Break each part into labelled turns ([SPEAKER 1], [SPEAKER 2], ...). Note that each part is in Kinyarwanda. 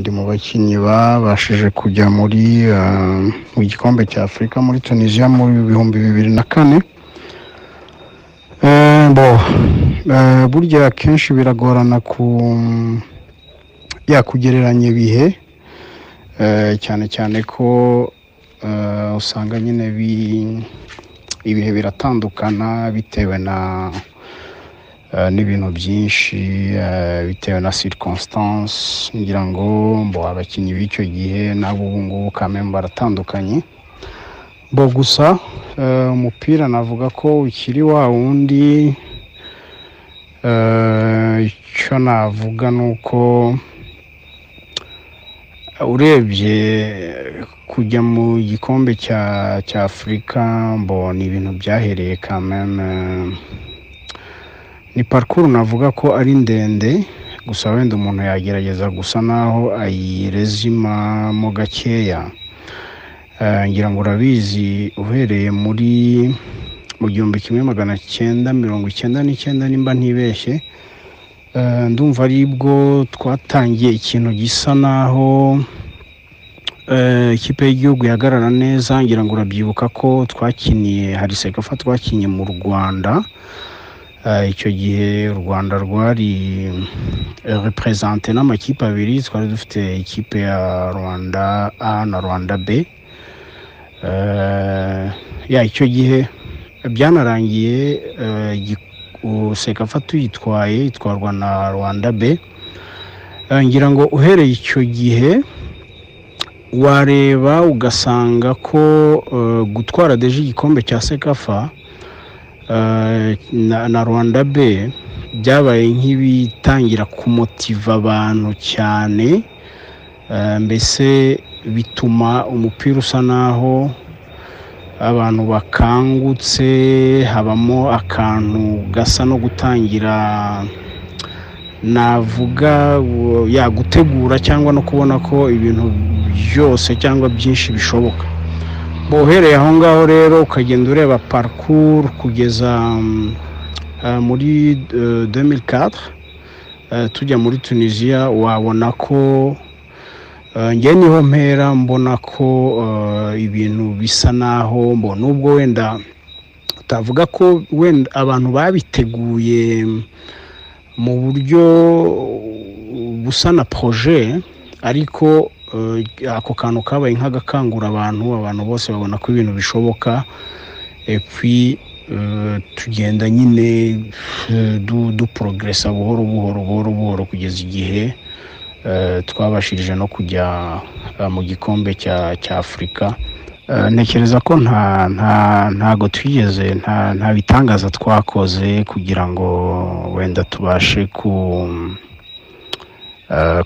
[SPEAKER 1] ndi mu bakinnyi babashije kujya muri uh, mu gikombe cya afurika muri tunisiya mu bihumbi bibiri na kane. Eh, bo eh, burya kenshi biragorana ku ya kugereranya ibihe eh, cyane cyane ko eh, usanga nyine bi- ibihe biratandukana bitewe na eh, n'ibintu byinshi eh, bitewe na circonstance ngira ngo mbo abakinnyi b'icyo gihe nabo ubu ngubu kamembe baratandukanye. Bo gusa eh, umupira navuga ko ukiri wa wundi icyo navuga ni uko urebye kujya mu gikombe cya afurika mbo ni ibintu byahereye kameme ni parcours navuga ko ari ndende gusa wenda umuntu yagerageza gusa naho ayirezimamo gakeya. Eh, ngira ngo urabizi uhereye muri mu gihumbi kimwe magana cyenda mirongo icyenda n'icyenda nimba ntibeshye Eh, ndumva ari bwo twatangiye ikintu gisa naho eh, ikipe y'igihugu ihagarara neza ngira ngo urabyibuka ko twakiniye hari sekafa twakinnye mu rwanda. Icyo gihe u rwanda rwari represente n'amakipe abiri twari dufite ikipe ya rwanda a na rwanda b. Ya icyo gihe byanarangiye sekafa tuyitwaye itwarwa na rwanda b. Ngira ngo uhereye icyo gihe wareba ugasanga ko eh, gutwara deje igikombe cya sekafa. Na, na rwanda b byabaye nk'ibitangira kumotiva abantu cyane Eh, mbese bituma umupira usa naho abantu bakangutse habamo akantu gasa no gutangira navuga u- ya gutegura cyangwa no kubona ko ibintu byose cyangwa byinshi bishoboka. Bo, uhereye aho ngaho rero ukagenda ureba parcours kugeza mm, eh, muri eh, 2004 eh, tujya muri tunisiya wabona ko njye ni ho mpera mbona ko ibintu bisa naho mbo nubwo wenda utavuga ko wenda abantu babiteguye mu buryo busa na projet ariko ako kantu kabaye nk'agakangura abantu abantu bose babona ko ibintu bishoboka. Et puis uh, tugenda nyine uh, du, du progressa buhoro buhoro buhoro buhoro kugeza igihe eh, twabashirije no kujya eh, mu gikombe cya afurika Eh, ntekereza ko nta nta ntago twigeze nta bitangaza twakoze kugira ngo wenda tubashe ku eh,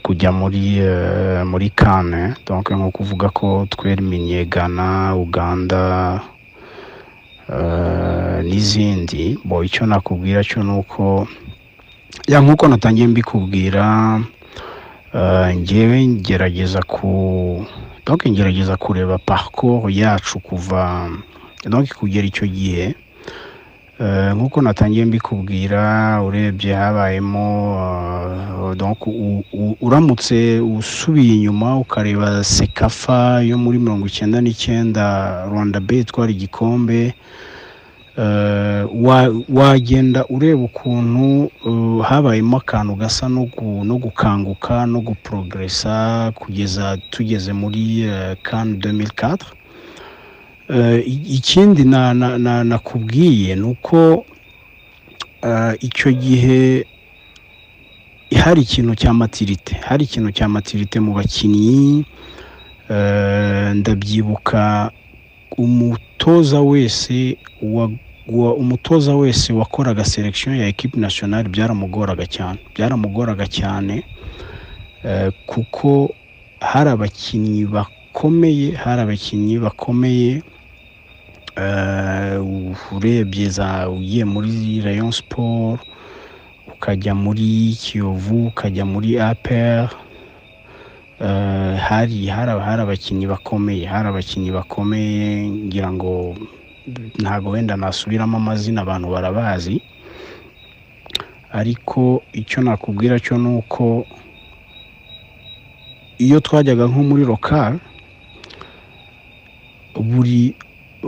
[SPEAKER 1] kujya muri eh, muri kane donc nko kuvuga ko tweriminiye Ghana Uganda eh, n'izindi. Bo icyo nakubwira cyo ni uko ya nk'uko natangiye mbikubwira njyewe ngerageza ku donc ngerageza kureba parcours yacu kuva donc kugera icyo gihe nk'uko natangiye mbikubwira urebye habayemo u- uramutse usubiye inyuma ukareba sekafa yo muri mirongo icyenda n'icyenda rwanda b itwara igikombe wa- wagenda ureba ukuntu habayemo akantu gasa no gu- no gukanguka no guprogresa kugeza tugeze muri uh, kan 2004 Uh, i- ikindi na- na- nakubwiye ni uko uh, icyo gihe hari ikintu cya matirite hari ikintu cya matirite mu bakinnyi uh, ndabyibuka umutoza wese wa, umutoza wese wakoraga selection ya equipe nationale byaramugoraga cyane byaramugoraga cyane eh, kuko hari abakinnyi bakomeye hari abakinnyi bakomeye eh, urebye za ugiye muri Rayon Sport ukajya muri Kiyovu ukajya muri APR eh, hari hari abakinnyi bakomeye hari abakinnyi bakomeye ngira ngo ntabwo wenda nasubiramo amazina abantu barabazi. Ariko icyo nakubwira cyo ni uko iyo twajyaga nko muri lokal buri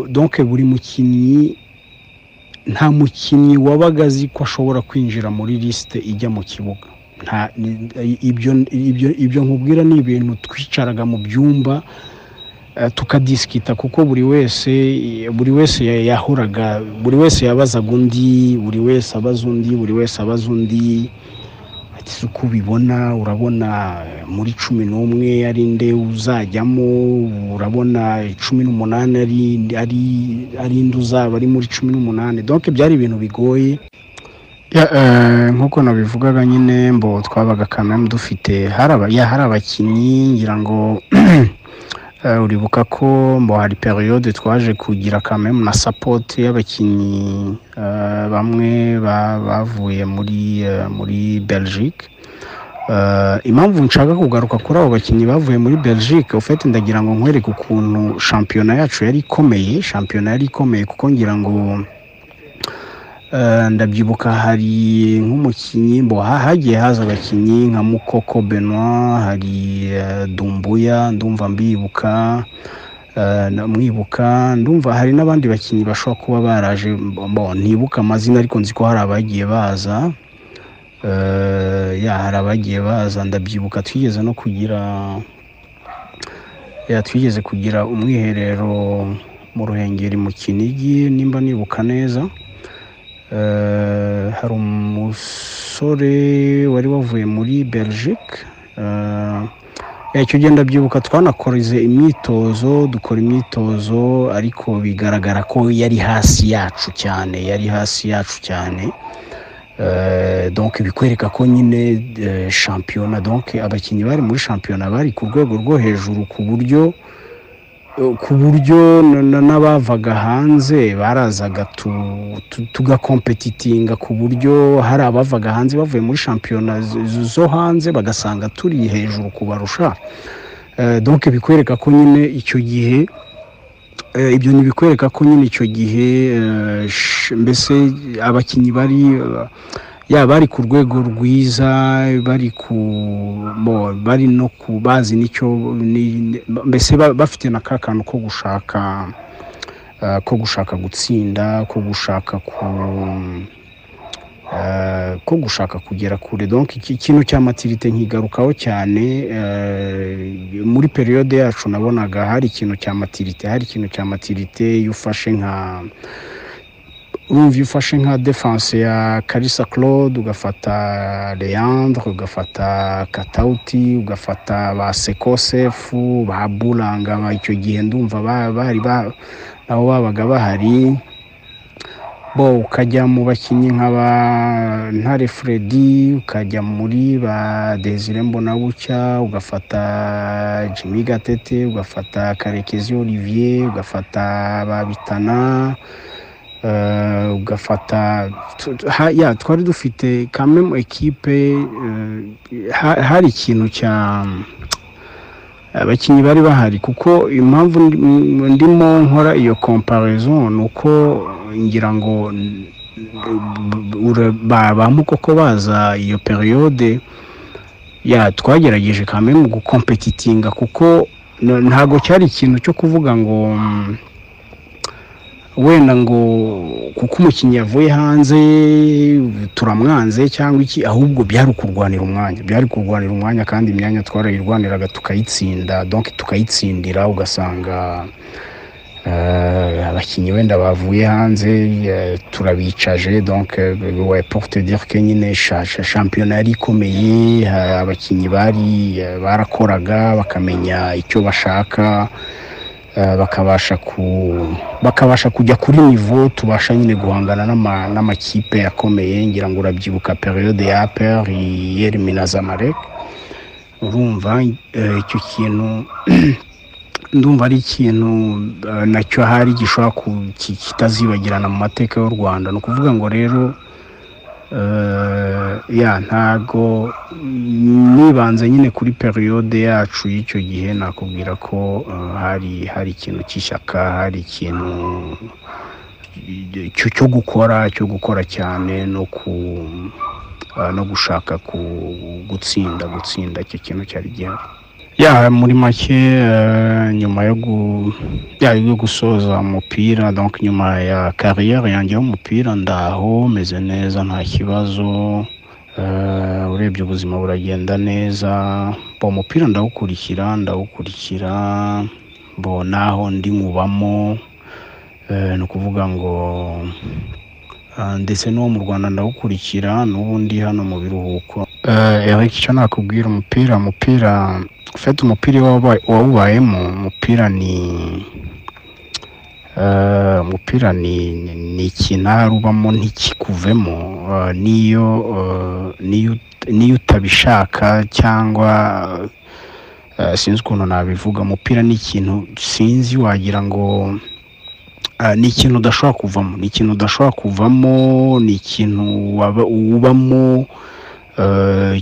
[SPEAKER 1] donc buri mukinnyi nta mukinnyi wabaga azi ko ashobora kwinjira muri lisite ijya mu kibuga. Ibyo nkubwira ni ibintu twicaraga mu byumba eh, tukadisikita kuko buri wese buri wese ya- yahoraga buri wese yabazaga undi buri wese abaza undi buri wese abaza undi. Ati "Se uko ubibona urabona muri cumi n'umwe ari nde uzajyamo urabona cumi n'umunani ari nde uzaba ari muri cumi n'umunani. Donc byari ibintu bigoye. Eh, nk'uko nabivugaga nyine mbo twabaga kameme dufite hari abakinnyi ngira ngo uribuka ko mbo hari periode twaje kugira kameme na support y'abakinnyi eh, bamwe ba- bavuye muri eh, muri Belgique. Eh, impamvu nshaka kugaruka kuri abo bakinnyi bavuye muri Belgique ufite ndagira ngo nkwereke ukuntu shampiyona yacu yari ikomeye shampiyona yari ikomeye kuko ngira ngo Eh, ndabyibuka hari nk'umukinnyi hagiye haza abakinnyi nka mukoko benoit hari eh, dumbuya ndumva mbibuka eh, mwibuka ndumva hari n'abandi bakinnyi bashobora kuba baraje ntibuka amazina ariko nzi ko hari abagiye baza Eh, ya hari abagiye baza ndabyibuka twigeze no kugira ya twigeze kugira umwiherero mu ruhengeri mu kinigi nimba nibuka neza. Eh, hari umusore wari wavuye muri Belgique. Eh, icyo gihe ndabyibuka twanakoze imyitozo dukora imyitozo ariko bigaragara ko yari hasi yacu cyane yari hasi yacu cyane. Eh, donc bikwereka ko nyine eh, shampiyona donc abakinnyi bari muri shampiyona bari ku rwego rwo hejuru ku buryo ku buryo na- na- n'abavaga hanze barazaga tu- tu- tugakompetitinga ku buryo hari abavaga hanze bavuye muri shampiyona zo hanze bagasanga turi hejuru kubarusha. Eh, donc bikwereka ko nyine icyo gihe eh, ibyo ntibikwereka ko nyine icyo gihe eh, mbese abakinnyi bari eh, ya bari ku rwego rwiza bari ku bari no ku bazi ni cyo ni- mbese ba- bafite na ka kantu ko gushaka eh, ko gushaka gutsinda ko gushaka ku eh, ko gushaka kugera kure. Donc iki kintu cya matirite nkigarukaho cyane eh, muri periyode yacu nabonaga hari ikintu cya matirite hari ikintu cya matirite iyo ufashe nka urumva iyo ufashe nka defense ya karisa claude ugafata leandre ugafata katauti ugafata ba sekosefu ba buranga icyo gihe ndumva ba- bari ba- nabo babaga bahari. Bo ukajya mu bakinnyi nk'aba ntare fredi ukajya muri ba desire mbonabucya ugafata jimmy gatete ugafata karekezi olivier ugafata ba bitana eh, ugafata ha- ya twari dufite kamwe mu ekipe eh, ha- hari ikintu cya abakinnyi bari bahari. Kuko impamvu ndi- ndimo nkora iyo comparaison ni uko ngira ngo ura- ba ba mukoko baza iyo periode ya twagerageje kamwe mu gukompetitinga kuko ntago cyari ikintu cyo kuvuga ngo mm, wenda ngo kuko umukinnyi yavuye hanze turamwanze cyangwa iki? Ahubwo byari ukurwanira umwanya. Byari kurwanira umwanya kandi imyanya twarayirwaniraga tukayitsinda. Donc tukayitsindira ugasanga eh, abakinnyi wenda bavuye hanze eh, turabicaje. Donc eh, ouais, pour te dire que nyine sha- sha- shampiyona yari ikomeye abakinnyi bari barakoraga bakamenya icyo bashaka. Bakabasha ku bakabasha kujya kuri nivo tubasha nyine guhangana n'ama- n'amakipe akomeye. Ngira ngo urabyibuka periode ya APR yerimina Zamalek urumva eh, icyo kintu ndumva ari ikintu eh, na cyo hari gishobora kitazibagirana mu mateka y'u Rwanda. Ni ukuvuga ngo rero eh, ya ntago nibanze nyine kuri periyode yacu y'icyo gihe nakubwira ko eh, hari hari ikintu cy'ishyaka hari ikintu cyo gukora cyo gukora cyane no ku eh, no gushaka gutsinda gutsinda icyo kintu cyari gihari. Ya muri make eh, nyuma yo gusoza umupira nyuma ya carrière yanjye y'umupira ndaho meze neza nta kibazo eh, urebye ubuzima buragenda neza. Bo umupira ndawukurikira ndawukurikira naho ndi mubamo eh, ni ukuvuga ngo ndetse n'uwo mu Rwanda ndawukurikira n'ubu ndi hano mu biruhuko. Eric icyo nakubwira umupira umupira ufite umupira wawubayemo umupira ni eh, umupira ni ahari ubamo ntikikuvemo. Eh, niyo eh, niyo ut- niyo utabishaka cyangwa eh, sinzi ukuntu nabivuga. Umupira ni ikintu sinzi wagira ngo ni ikintu udashobora kuvamo. Ni ikintu udashobora kuvamo ni ikintu ubamo. eh,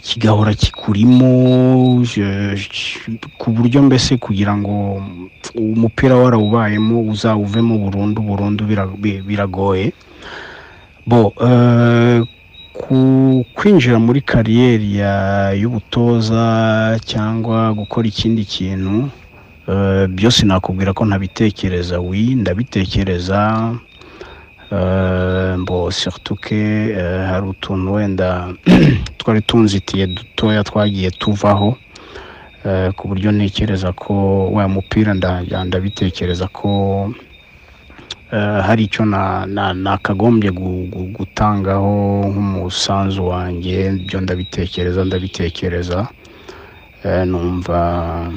[SPEAKER 1] kigahora kikurimo je- ku buryo mbese kugira ngo umupira warawubayemo uzawuvemo burundu burundu bira- bi- biragoye. Bo eh, kwinjira muri kariyeri y'ubutoza cyangwa gukora ikindi kintu Eh, byose nakubwira ko ntabitekereza. Wi ndabitekereza. eh, mbo surtout que eh, hari utuntu wenda twari tunzitiye dutoya twagiye tuvaho eh, ku buryo ntekereza ko wa mupira nda- ndabitekereza ko eh, hari icyo na- na- nakagombye gu- gu- gutangaho nk'umusanzu wanjye byo ndabitekereza ndabitekereza. Eh, numva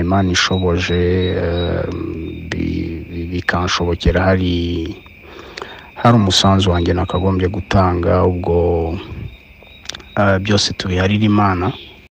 [SPEAKER 1] imana ishoboje eh, bi- bi- bikanshobokera hari hari umusanzu wanjye nakagombye gutanga ubwo ah, byose tubiharira imana.